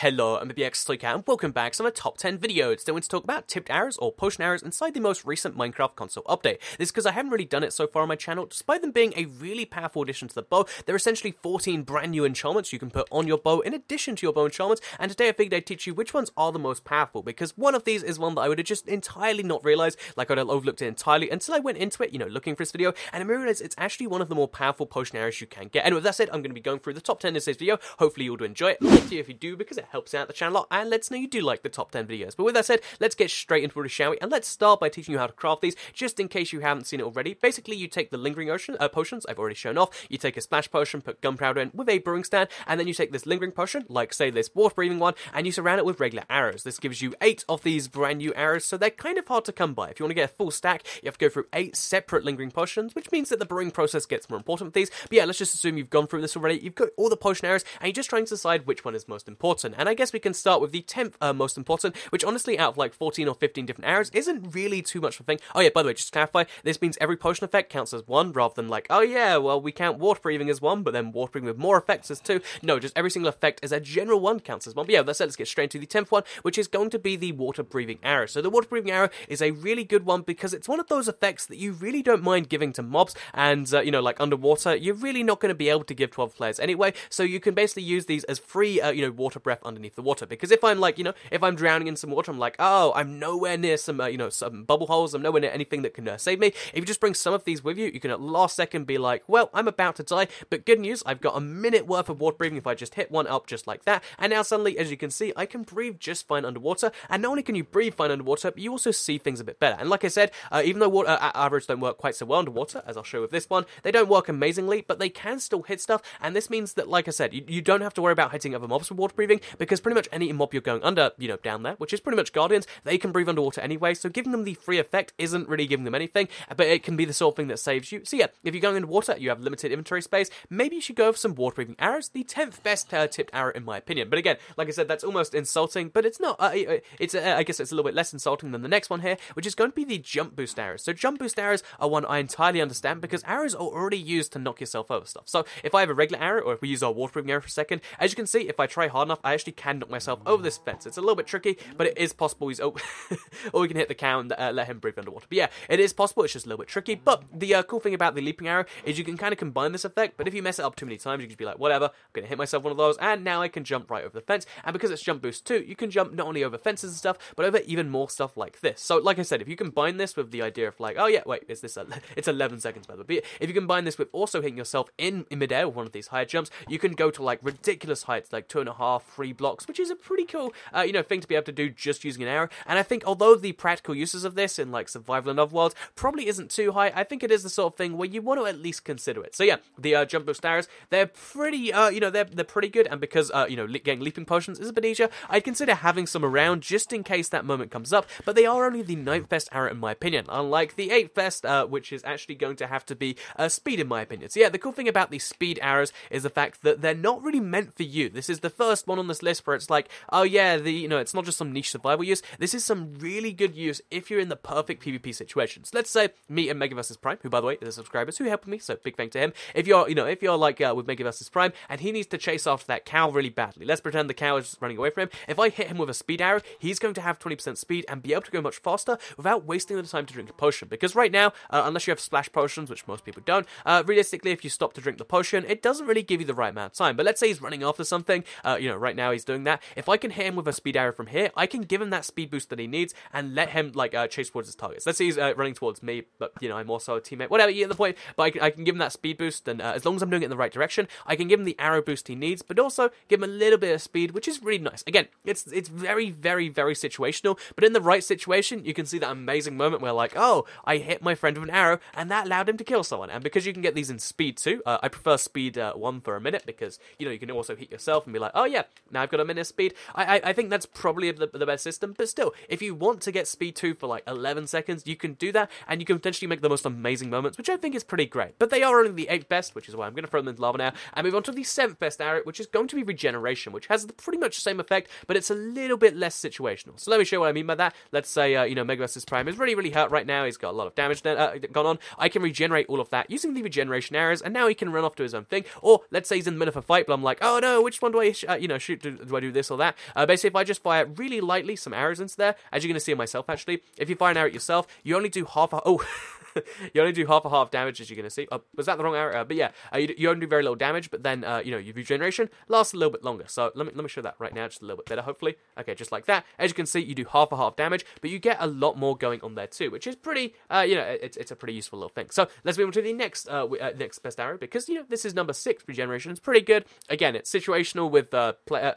Hello, I'm ibxtoycat and welcome back to my top 10 video. Today I want to talk about tipped arrows or potion arrows inside the most recent Minecraft console update. This is because I haven't really done it so far on my channel. Despite them being a really powerful addition to the bow, there are essentially 14 brand new enchantments you can put on your bow in addition to your bow enchantments, and today I figured I'd teach you which ones are the most powerful, because one of these is one that I would have just entirely not realized, like I'd have overlooked it entirely until I went into it, you know, looking for this video, and I realized it's actually one of the more powerful potion arrows you can get. And with that said, I'm going to be going through the top 10 in this video. Hopefully you'll do enjoy it. Like you if you do, because it helps out the channel a lot and lets us know you do like the top 10 videos. But with that said, let's get straight into it, shall we? And let's start by teaching you how to craft these, just in case you haven't seen it already. Basically, you take the lingering ocean, uh, potions I've already shown off, you take a splash potion, put gunpowder in with a brewing stand, and then you take this lingering potion, like say this water breathing one, and you surround it with regular arrows. This gives you eight of these brand new arrows, so they're kind of hard to come by. If you want to get a full stack, you have to go through eight separate lingering potions, which means that the brewing process gets more important with these. But yeah, let's just assume you've gone through this already. You've got all the potion arrows, and you're just trying to decide which one is most important. And I guess we can start with the 10th uh, most important, which honestly, out of like 14 or 15 different arrows, isn't really too much of a thing. Oh, yeah, by the way, just to clarify, this means every potion effect counts as one rather than like, oh, yeah, well, we count water breathing as one, but then water breathing with more effects as two. No, just every single effect as a general one counts as one. But yeah, that's it. Let's get straight to the 10th one, which is going to be the water breathing arrow. So, the water breathing arrow is a really good one because it's one of those effects that you really don't mind giving to mobs, and, uh, you know, like underwater, you're really not going to be able to give 12 flares anyway. So, you can basically use these as free, uh, you know, water breath underneath the water. Because if I'm like, you know, if I'm drowning in some water, I'm like, oh, I'm nowhere near some, uh, you know, some bubble holes. I'm nowhere near anything that can uh, save me. If you just bring some of these with you, you can at last second be like, well, I'm about to die. But good news, I've got a minute worth of water breathing if I just hit one up just like that. And now suddenly, as you can see, I can breathe just fine underwater. And not only can you breathe fine underwater, but you also see things a bit better. And like I said, uh, even though water uh, arrows don't work quite so well underwater, as I'll show with this one, they don't work amazingly, but they can still hit stuff. And this means that, like I said, you, you don't have to worry about hitting other mobs with water breathing because pretty much any mob you're going under, you know, down there, which is pretty much Guardians, they can breathe underwater anyway. So giving them the free effect isn't really giving them anything, but it can be the sort of thing that saves you. So yeah, if you're going underwater, you have limited inventory space, maybe you should go for some water breathing arrows. The 10th best uh, tipped arrow, in my opinion. But again, like I said, that's almost insulting, but it's not. Uh, it's uh, I guess it's a little bit less insulting than the next one here, which is going to be the jump boost arrows. So jump boost arrows are one I entirely understand because arrows are already used to knock yourself over stuff. So if I have a regular arrow, or if we use our water breathing arrow for a second, as you can see, if I try hard enough, I actually can knock myself over this fence. It's a little bit tricky, but it is possible. He's oh, or we can hit the cow and uh, let him breathe underwater. But yeah, it is possible. It's just a little bit tricky. But the uh, cool thing about the leaping arrow is you can kind of combine this effect. But if you mess it up too many times, you can just be like, whatever, I'm gonna hit myself one of those, and now I can jump right over the fence. And because it's jump boost too, you can jump not only over fences and stuff, but over even more stuff like this. So, like I said, if you combine this with the idea of like, oh yeah, wait, is this? A, it's 11 seconds by the way. But if you combine this with also hitting yourself in, in midair with one of these higher jumps, you can go to like ridiculous heights, like two and a half, three blocks, which is a pretty cool, uh, you know, thing to be able to do just using an arrow. And I think although the practical uses of this in like survival and otherworlds probably isn't too high, I think it is the sort of thing where you want to at least consider it. So yeah, the uh, jump boost arrows, they're pretty, uh, you know, they're they're pretty good. And because uh, you know, getting leaping potions is a bit easier, I'd consider having some around just in case that moment comes up. But they are only the ninth best arrow in my opinion, unlike the eighth best, uh, which is actually going to have to be uh, speed in my opinion. So yeah, the cool thing about these speed arrows is the fact that they're not really meant for you. This is the first one on this list where it's like, oh yeah, the you know, it's not just some niche survival use. This is some really good use if you're in the perfect PvP situations. Let's say me and Mega vs Prime, who by the way is a subscriber, who helped me, so big thank to him. If you're, you know, if you're like uh, with Mega vs Prime and he needs to chase after that cow really badly, let's pretend the cow is running away from him. If I hit him with a speed arrow, he's going to have 20% speed and be able to go much faster without wasting the time to drink a potion. Because right now, uh, unless you have splash potions, which most people don't, uh, realistically, if you stop to drink the potion, it doesn't really give you the right amount of time. But let's say he's running after something, uh, you know, right now he's doing that. If I can hit him with a speed arrow from here, I can give him that speed boost that he needs and let him like uh, chase towards his targets. Let's say he's uh, running towards me, but you know I'm also a teammate. Whatever, you get the point. But I can, I can give him that speed boost, and uh, as long as I'm doing it in the right direction, I can give him the arrow boost he needs, but also give him a little bit of speed, which is really nice. Again, it's it's very very very situational, but in the right situation, you can see that amazing moment where like, oh, I hit my friend with an arrow, and that allowed him to kill someone. And because you can get these in speed too, uh, I prefer speed uh, one for a minute because you know you can also hit yourself and be like, oh yeah, now I've got a minute speed. I I, I think that's probably the, the best system, but still, if you want to get speed two for like 11 seconds, you can do that, and you can potentially make the most amazing moments, which I think is pretty great. But they are only the eighth best, which is why I'm going to throw them into lava now, and move on to the seventh best arrow, which is going to be regeneration, which has pretty much the same effect, but it's a little bit less situational. So let me show you what I mean by that. Let's say, uh, you know, Mega. Prime is really, really hurt right now. He's got a lot of damage uh, gone on. I can regenerate all of that using the regeneration arrows, and now he can run off to his own thing. Or let's say he's in the middle of a fight, but I'm like, oh no, which one do I, uh, you know, shoot do, I do this or that? Uh, basically, if I just fire really lightly some arrows into there, as you're going to see myself actually, if you fire an arrow at yourself, you only do half a. Oh. you only do half a half damage, as you're going to see. Oh, was that the wrong arrow? Uh, but yeah, uh, you, you, only do very little damage, but then, uh, you know, your regeneration lasts a little bit longer. So let me, let me show that right now, just a little bit better, hopefully. Okay, just like that. As you can see, you do half a half damage, but you get a lot more going on there too, which is pretty, uh, you know, it's, it's a pretty useful little thing. So let's move on to the next uh, uh, next best arrow, because, you know, this is number six regeneration. It's pretty good. Again, it's situational with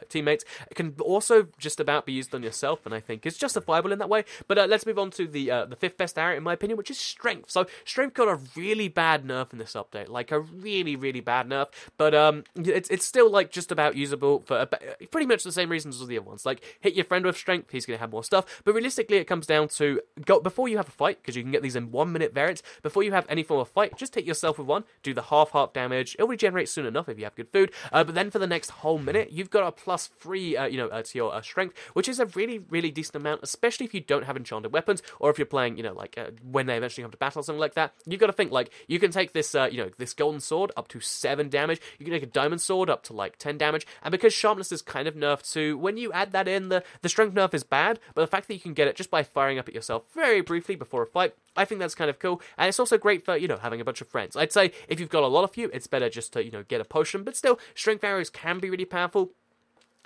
teammates. It can also just about be used on yourself, and I think it's justifiable in that way. But let's move on to the the fifth best arrow, in my opinion, which is strength. So strength got a really bad nerf in this update, like a really, really bad nerf. But um, it's it's still like just about usable for pretty much the same reasons as the other ones. Like hit your friend with strength, he's gonna have more stuff. But realistically, it comes down to go before you have a fight because you can get these in one minute variants. Before you have any form of fight, just hit yourself with one, do the half half damage. It'll regenerate soon enough if you have good food. Uh, but then for the next whole minute, you've got a plus three, uh, you know, uh, to your uh, strength, which is a really, really decent amount, especially if you don't have enchanted weapons or if you're playing, you know, like uh, when they eventually come to battle or something like that. You've got to think like you can take this, uh, you know, this golden sword up to seven damage. You can take a diamond sword up to like ten damage, and because sharpness is kind of nerfed too, when you add that in, the the strength nerf is bad, but the fact that you can get it just by firing up at yourself very briefly before a fight, I think that's kind of cool, and it's also great for you know having a bunch of friends. I'd say if you've got a lot of you, it's better just to you know get a potion, but still, strength arrows can be really powerful.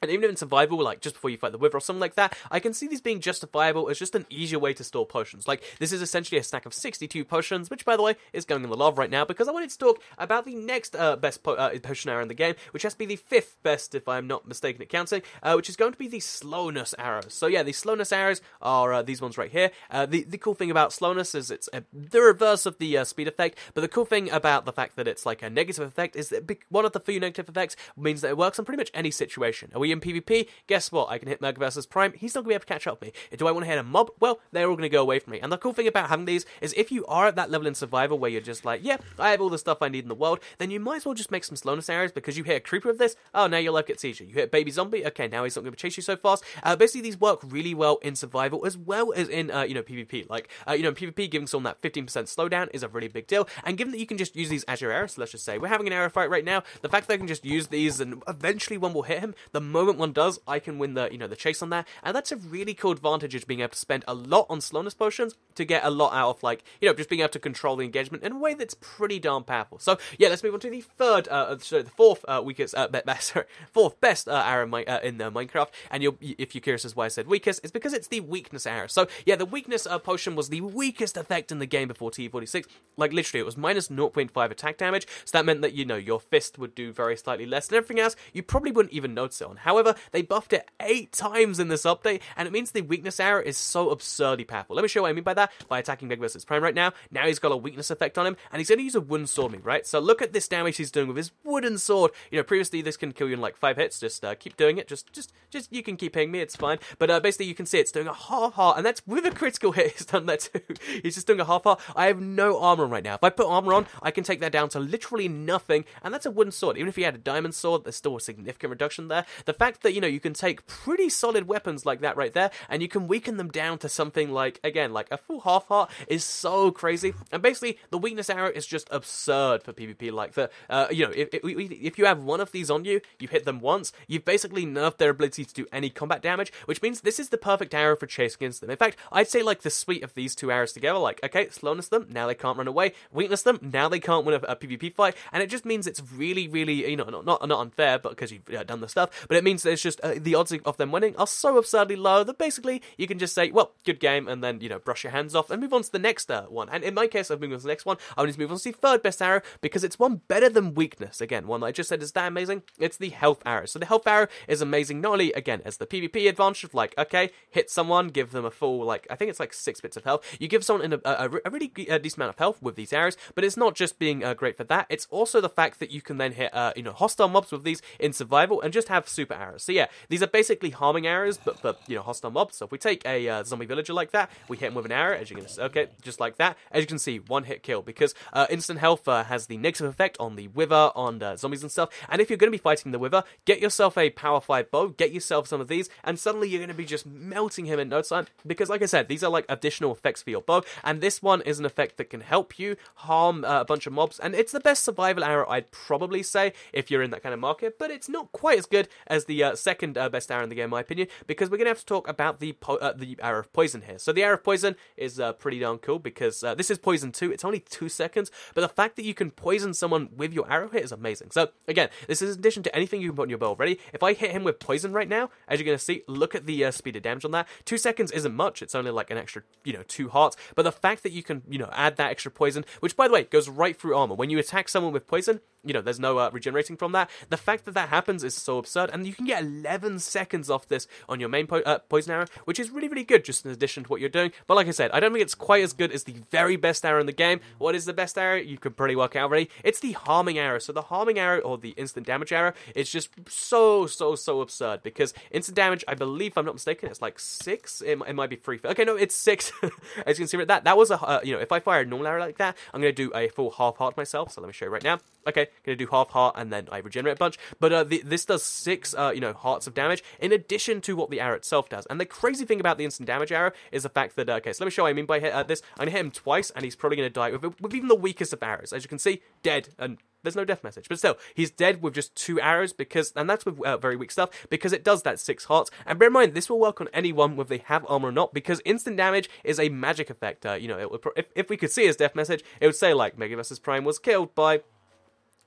And even in survival, like just before you fight the Wither or something like that, I can see these being justifiable as just an easier way to store potions. Like, this is essentially a stack of 62 potions, which, by the way, is going in the love right now because I wanted to talk about the next uh, best po- uh, potion arrow in the game, which has to be the fifth best, if I'm not mistaken at counting, uh, which is going to be the slowness arrows. So, yeah, the slowness arrows are uh, these ones right here. Uh, the, the cool thing about slowness is it's the reverse of the uh, speed effect, but the cool thing about the fact that it's like a negative effect is that one of the few negative effects means that it works on pretty much any situation. Are we in PvP, guess what? I can hit Mega versus Prime. He's not going to be able to catch up with me. Do I want to hit a mob? Well, they're all going to go away from me. And the cool thing about having these is if you are at that level in survival where you're just like, yeah, I have all the stuff I need in the world, then you might as well just make some slowness arrows because you hit a creeper with this. Oh, now your life gets easier. You hit a baby zombie. Okay, now he's not going to chase you so fast. Uh, basically, these work really well in survival as well as in, uh, you know, PvP. Like, uh, you know, PvP, giving someone that 15% slowdown is a really big deal. And given that you can just use these as your arrows, so let's just say we're having an arrow fight right now, the fact that I can just use these and eventually one will hit him, the moment one does, I can win the you know the chase on that, and that's a really cool advantage of being able to spend a lot on slowness potions to get a lot out of like you know just being able to control the engagement in a way that's pretty darn powerful. So yeah, let's move on to the third, uh, uh sorry, the fourth uh, weakest, uh, be- sorry, fourth best uh, arrow in, uh, in uh, Minecraft. And you'll, if you're curious as why I said weakest, it's because it's the weakness arrow. So yeah, the weakness uh, potion was the weakest effect in the game before TU46. Like literally, it was minus 0.5 attack damage. So that meant that you know your fist would do very slightly less, than everything else you probably wouldn't even notice it on. However, they buffed it eight times in this update, and it means the weakness arrow is so absurdly powerful. Let me show you what I mean by that. By attacking Meg versus Prime right now, now he's got a weakness effect on him, and he's going to use a wooden sword me, right? So look at this damage he's doing with his wooden sword. You know, previously this can kill you in like five hits. Just uh, keep doing it. Just, just, just you can keep hitting me. It's fine. But uh, basically, you can see it's doing a half heart, and that's with a critical hit. He's done that too. he's just doing a half heart. I have no armor on right now. If I put armor on, I can take that down to literally nothing, and that's a wooden sword. Even if he had a diamond sword, there's still a significant reduction there. The fact that you know you can take pretty solid weapons like that right there, and you can weaken them down to something like again like a full half heart is so crazy. And basically, the weakness arrow is just absurd for PvP. Like the uh, you know if, if if you have one of these on you, you hit them once, you've basically nerfed their ability to do any combat damage, which means this is the perfect arrow for chase against them. In fact, I'd say like the suite of these two arrows together, like okay, slowness them, now they can't run away, weakness them, now they can't win a, a PvP fight, and it just means it's really, really you know not not, not unfair, but because you've uh, done the stuff, but it means there's just uh, the odds of them winning are so absurdly low that basically you can just say, well, good game, and then you know brush your hands off and move on to the next uh, one. And in my case, I've moved on to the next one. I'm going to move on to the third best arrow because it's one better than weakness. Again, one that I just said is that amazing. It's the health arrow. So the health arrow is amazing not only again as the PvP advantage of like okay, hit someone, give them a full like I think it's like six bits of health. You give someone a, a, a really uh, decent amount of health with these arrows, but it's not just being uh, great for that. It's also the fact that you can then hit uh, you know hostile mobs with these in survival and just have super arrows. So yeah, these are basically harming arrows, but for you know hostile mobs. So if we take a uh, zombie villager like that, we hit him with an arrow, as you can see, okay, just like that. As you can see, one hit kill because uh, instant health uh, has the negative effect on the wither, on uh, zombies and stuff. And if you're going to be fighting the wither, get yourself a power five bow, get yourself some of these, and suddenly you're going to be just melting him in no time. Because like I said, these are like additional effects for your bow, and this one is an effect that can help you harm uh, a bunch of mobs, and it's the best survival arrow I'd probably say if you're in that kind of market. But it's not quite as good as as the uh, second uh, best arrow in the game, in my opinion, because we're gonna have to talk about the po- uh, the arrow of poison here. So the arrow of poison is uh, pretty darn cool because uh, this is poison too. It's only two seconds, but the fact that you can poison someone with your arrow hit is amazing. So again, this is in addition to anything you can put in your bow already. If I hit him with poison right now, as you're gonna see, look at the uh, speed of damage on that. Two seconds isn't much. It's only like an extra, you know, two hearts. But the fact that you can, you know, add that extra poison, which by the way goes right through armor. When you attack someone with poison, you know, there's no regenerating from that. The fact that that happens is so absurd, and you can get 11 seconds off this on your main po- uh, poison arrow, which is really, really good, just in addition to what you're doing. But like I said, I don't think it's quite as good as the very best arrow in the game. What is the best arrow? You can pretty work out already. It's the harming arrow. So the harming arrow, or the instant damage arrow, is just so, so, so absurd, because instant damage, I believe, if I'm not mistaken, it's like six. It, it might be three. Okay, no, it's six. as you can see, right that that was a, uh, you know, if I fire a normal arrow like that, I'm going to do a full half heart myself. So let me show you right now. Okay, gonna do half heart and then I regenerate a bunch. But uh, the, this does six, uh, you know, hearts of damage in addition to what the arrow itself does. And the crazy thing about the instant damage arrow is the fact that uh, okay, so let me show what I mean by hit, uh, this. I'm gonna hit him twice, and he's probably gonna die with, with even the weakest of arrows. As you can see, dead and there's no death message, but still, he's dead with just two arrows because, and that's with uh, very weak stuff because it does that six hearts. And bear in mind, this will work on anyone whether they have armor or not because instant damage is a magic effect. Uh, you know, it would, if if we could see his death message, it would say like Megaversus Prime was killed by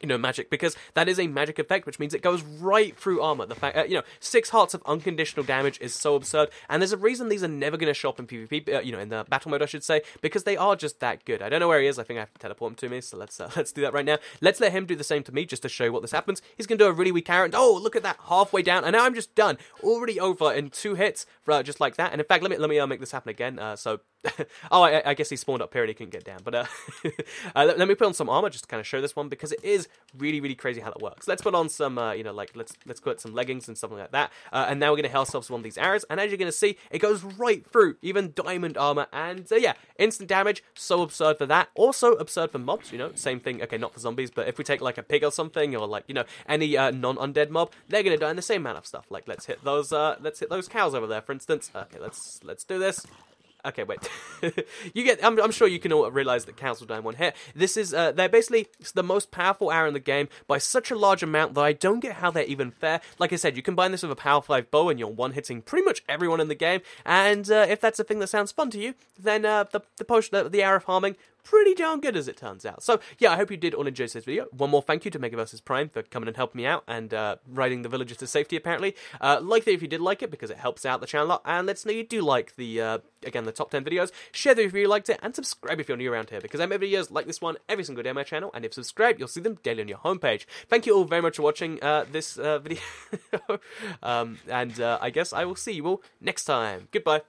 you know, magic because that is a magic effect, which means it goes right through armor. The fact, uh, you know, six hearts of unconditional damage is so absurd, and there's a reason these are never going to show up in PvP, uh, you know, in the battle mode, I should say, because they are just that good. I don't know where he is. I think I have to teleport him to me, so let's uh, let's do that right now. Let's let him do the same to me, just to show what this happens. He's going to do a really weak arrow, and oh, look at that, halfway down, and now I'm just done, already over in two hits, uh, just like that. And in fact, let me let me uh, make this happen again. Uh, so oh, I, I, guess he spawned up here and he couldn't get down. But uh, uh, let, let, me put on some armor just to kind of show this one because it is really, really crazy how that works. Let's put on some, uh, you know, like let's let's put some leggings and something like that. Uh, and now we're gonna hit ourselves one of these arrows. And as you're gonna see, it goes right through even diamond armor. And uh, yeah, instant damage. So absurd for that. Also absurd for mobs. You know, same thing. Okay, not for zombies, but if we take like a pig or something, or like you know any uh, non-undead mob, they're gonna die in the same amount of stuff. Like let's hit those, let's hit those cows over there, for instance. Okay, let's let's do this. Okay, wait. you get. I'm, I'm, sure you can all realize that Council in one hit. This is. Uh, they're basically the most powerful arrow in the game by such a large amount that I don't get how they're even fair. Like I said, you combine this with a Power 5 bow and you're one hitting pretty much everyone in the game. And uh, if that's a thing that sounds fun to you, then uh, the the potion, the, the arrow of harming pretty darn good as it turns out. So yeah, I hope you did all enjoy this video. One more thank you to Megaversus Prime for coming and helping me out and uh, riding the villagers to safety apparently. Uh, like it if you did like it because it helps out the channel a lot and let's know you do like the, uh, again, the top 10 videos. Share them if you liked it and subscribe if you're new around here because I make videos like this one every single day on my channel and if you subscribe you'll see them daily on your homepage. Thank you all very much for watching uh, this uh, video um, and uh, I guess I will see you all next time. Goodbye.